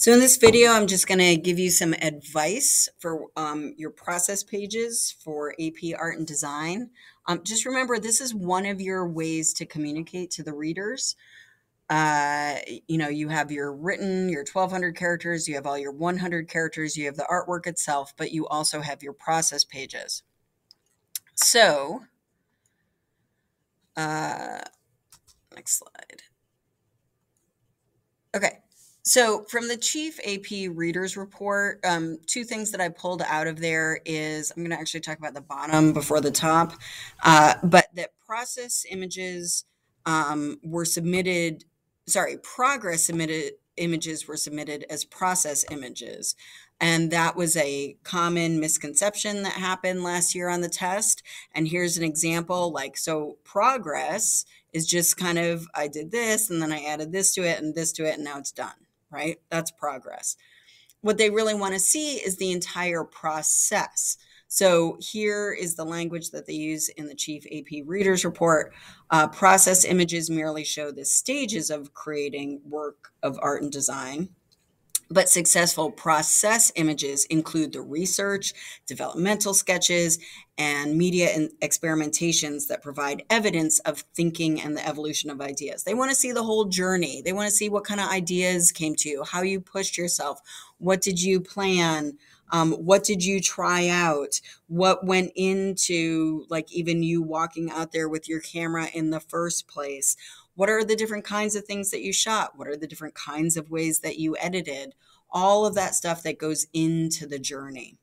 So in this video, I'm just going to give you some advice for um, your process pages for AP Art and Design. Um, just remember, this is one of your ways to communicate to the readers. Uh, you know, you have your written, your 1200 characters, you have all your 100 characters, you have the artwork itself, but you also have your process pages. So, uh, next slide. Okay, so, from the Chief AP Readers Report, um, two things that I pulled out of there is I'm going to actually talk about the bottom before the top, uh, but that process images um, were submitted, sorry, progress submitted images were submitted as process images. And that was a common misconception that happened last year on the test. And here's an example like, so progress is just kind of, I did this and then I added this to it and this to it, and now it's done right? That's progress. What they really want to see is the entire process. So here is the language that they use in the Chief AP Readers Report. Uh, process images merely show the stages of creating work of art and design. But successful process images include the research, developmental sketches, and media and experimentations that provide evidence of thinking and the evolution of ideas. They want to see the whole journey. They want to see what kind of ideas came to you, how you pushed yourself, what did you plan, um, what did you try out, what went into like even you walking out there with your camera in the first place what are the different kinds of things that you shot? What are the different kinds of ways that you edited? All of that stuff that goes into the journey.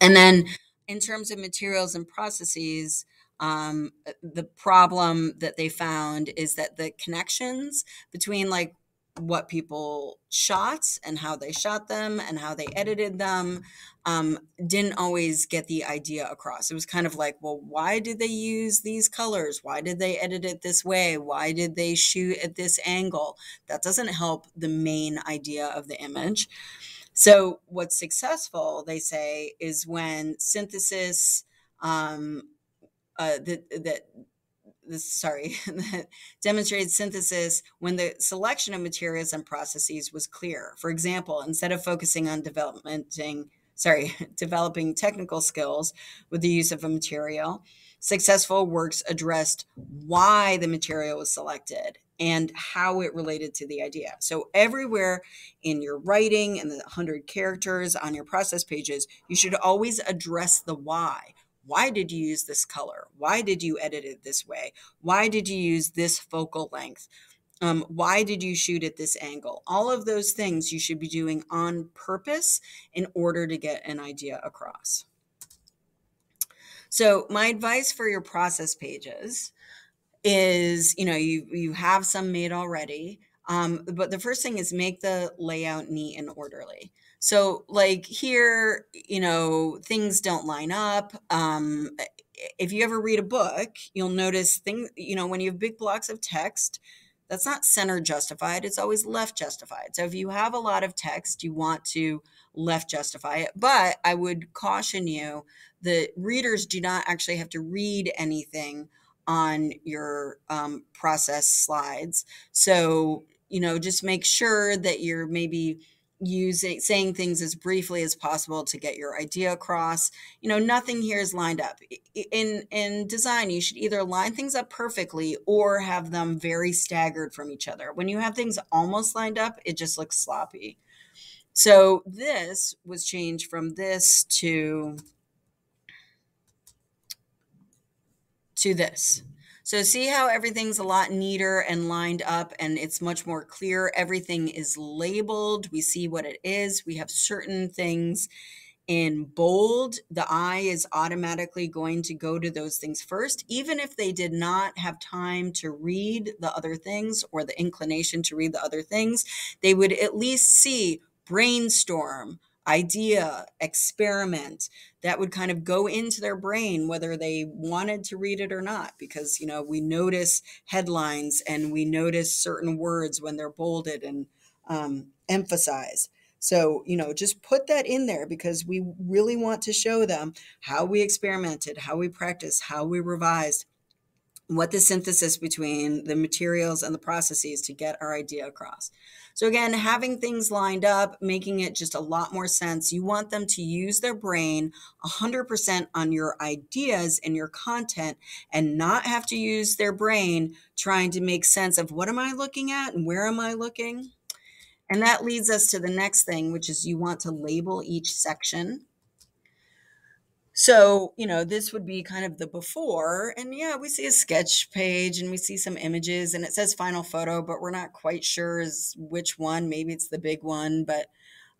And then in terms of materials and processes, um, the problem that they found is that the connections between like what people shot and how they shot them and how they edited them um, didn't always get the idea across. It was kind of like, well, why did they use these colors? Why did they edit it this way? Why did they shoot at this angle? That doesn't help the main idea of the image. So, what's successful, they say, is when synthesis um, uh, that that this sorry that demonstrated synthesis when the selection of materials and processes was clear for example instead of focusing on developing sorry developing technical skills with the use of a material successful works addressed why the material was selected and how it related to the idea. So, everywhere in your writing and the 100 characters on your process pages, you should always address the why. Why did you use this color? Why did you edit it this way? Why did you use this focal length? Um, why did you shoot at this angle? All of those things you should be doing on purpose in order to get an idea across. So, my advice for your process pages is you know, you, you have some made already. Um, but the first thing is make the layout neat and orderly. So, like here, you know, things don't line up. Um, if you ever read a book, you'll notice things, you know, when you have big blocks of text, that's not center justified, it's always left justified. So, if you have a lot of text, you want to left justify it. But I would caution you that readers do not actually have to read anything on your um, process slides. So, you know, just make sure that you're maybe using saying things as briefly as possible to get your idea across. You know nothing here is lined up. In in design you should either line things up perfectly or have them very staggered from each other. When you have things almost lined up it just looks sloppy. So this was changed from this to to this so see how everything's a lot neater and lined up and it's much more clear. Everything is labeled. We see what it is. We have certain things in bold. The eye is automatically going to go to those things first, even if they did not have time to read the other things or the inclination to read the other things. They would at least see brainstorm, idea, experiment that would kind of go into their brain whether they wanted to read it or not because you know we notice headlines and we notice certain words when they're bolded and um, emphasized. So you know just put that in there because we really want to show them how we experimented how we practiced how we revised what the synthesis between the materials and the processes to get our idea across. So, again, having things lined up, making it just a lot more sense. You want them to use their brain 100% on your ideas and your content and not have to use their brain trying to make sense of what am I looking at and where am I looking. And that leads us to the next thing, which is you want to label each section. So, you know, this would be kind of the before. And yeah, we see a sketch page and we see some images and it says final photo, but we're not quite sure is which one. Maybe it's the big one, but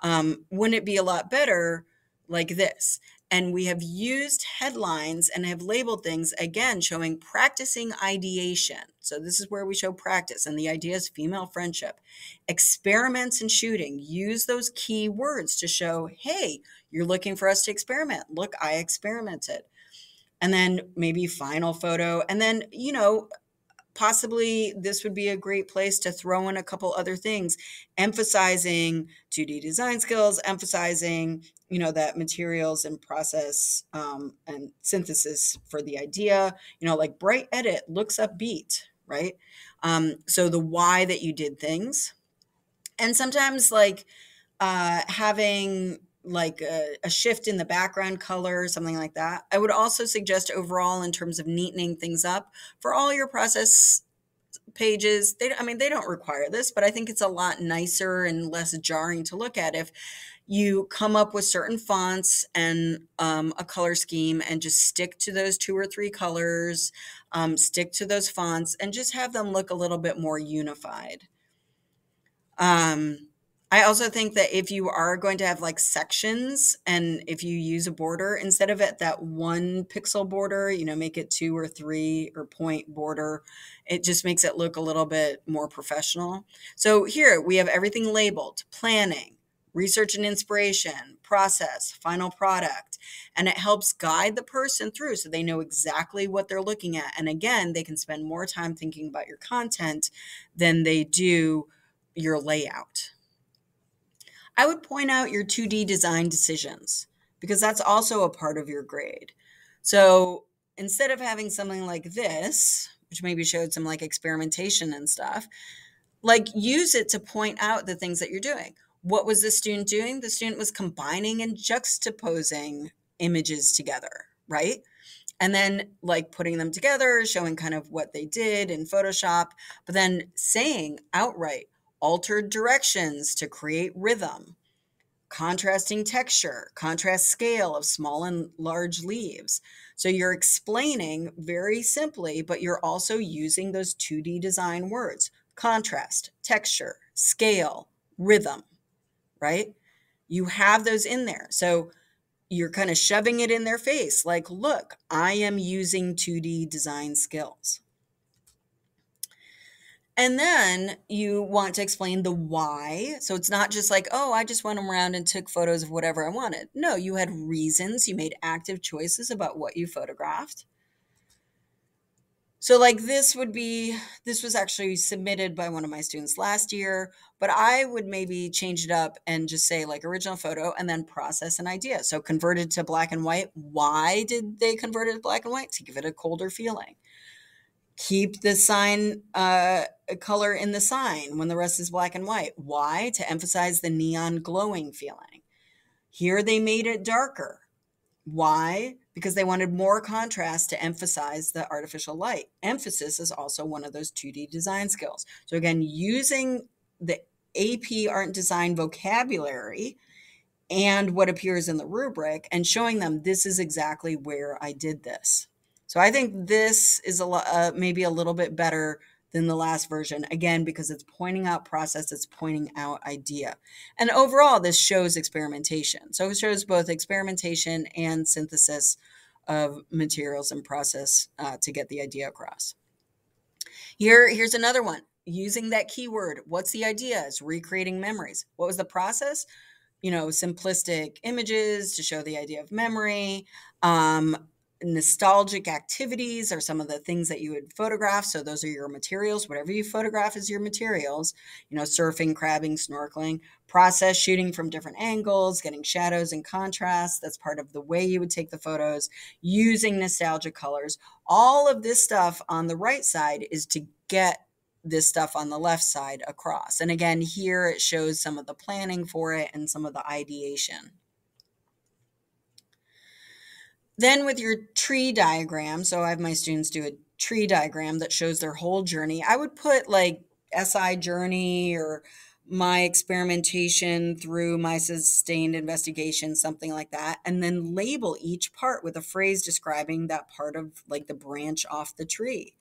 um, wouldn't it be a lot better like this? And we have used headlines and have labeled things again showing practicing ideation. So this is where we show practice. And the idea is female friendship. Experiments and shooting. Use those key words to show, hey, you're looking for us to experiment. Look, I experimented. And then maybe final photo. And then, you know, possibly this would be a great place to throw in a couple other things emphasizing 2d design skills emphasizing you know that materials and process um, and synthesis for the idea you know like bright edit looks upbeat right? Um, so the why that you did things. And sometimes like uh, having like a, a, shift in the background color, something like that. I would also suggest overall in terms of neatening things up for all your process pages. They, I mean, they don't require this, but I think it's a lot nicer and less jarring to look at if you come up with certain fonts and um, a color scheme and just stick to those two or three colors, um, stick to those fonts, and just have them look a little bit more unified. Um, I also think that if you are going to have like sections and if you use a border, instead of at that one pixel border, you know, make it two or three or point border, it just makes it look a little bit more professional. So here we have everything labeled planning, research and inspiration, process, final product, and it helps guide the person through so they know exactly what they're looking at. And again, they can spend more time thinking about your content than they do your layout. I would point out your 2D design decisions because that's also a part of your grade. So instead of having something like this, which maybe showed some like experimentation and stuff, like use it to point out the things that you're doing. What was the student doing? The student was combining and juxtaposing images together, right? And then like putting them together, showing kind of what they did in Photoshop, but then saying outright, altered directions to create rhythm, contrasting texture, contrast scale of small and large leaves. So you're explaining very simply, but you're also using those 2D design words contrast, texture, scale, rhythm, right? You have those in there. So you're kind of shoving it in their face like, look, I am using 2D design skills. And then you want to explain the why. So it's not just like, oh, I just went around and took photos of whatever I wanted. No, you had reasons. You made active choices about what you photographed. So, like, this would be, this was actually submitted by one of my students last year, but I would maybe change it up and just say, like, original photo and then process an idea. So, converted to black and white. Why did they convert it to black and white? To give it a colder feeling keep the sign uh, color in the sign when the rest is black and white. Why? To emphasize the neon glowing feeling. Here they made it darker. Why? Because they wanted more contrast to emphasize the artificial light. Emphasis is also one of those 2D design skills. So, again, using the AP art and design vocabulary and what appears in the rubric and showing them this is exactly where I did this. So I think this is a uh, maybe a little bit better than the last version again because it's pointing out process it's pointing out idea. And overall this shows experimentation. So it shows both experimentation and synthesis of materials and process uh, to get the idea across. Here here's another one. Using that keyword what's the idea? It's recreating memories. What was the process? You know simplistic images to show the idea of memory um, nostalgic activities are some of the things that you would photograph. So those are your materials. Whatever you photograph is your materials. You know, surfing, crabbing, snorkeling, process shooting from different angles, getting shadows and contrast. That's part of the way you would take the photos, using nostalgic colors. All of this stuff on the right side is to get this stuff on the left side across. And again, here it shows some of the planning for it and some of the ideation. Then with your tree diagram, so I have my students do a tree diagram that shows their whole journey. I would put like SI journey or my experimentation through my sustained investigation, something like that, and then label each part with a phrase describing that part of like the branch off the tree.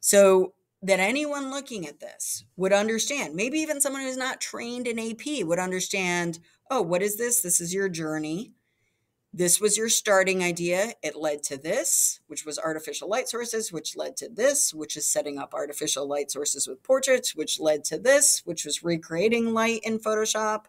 So that anyone looking at this would understand, maybe even someone who's not trained in AP would understand, oh, what is this? This is your journey. This was your starting idea. It led to this, which was artificial light sources, which led to this, which is setting up artificial light sources with portraits, which led to this, which was recreating light in Photoshop.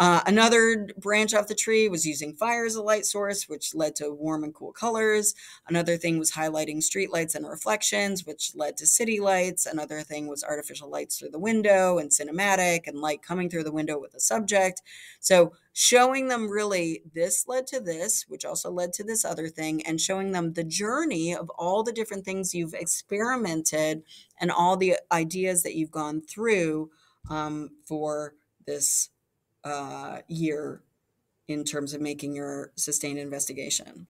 Uh, another branch off the tree was using fire as a light source, which led to warm and cool colors. Another thing was highlighting street lights and reflections, which led to city lights. Another thing was artificial lights through the window and cinematic and light coming through the window with the subject. So showing them really this led to this, which also led to this other thing, and showing them the journey of all the different things you've experimented and all the ideas that you've gone through um, for this uh, year in terms of making your sustained investigation.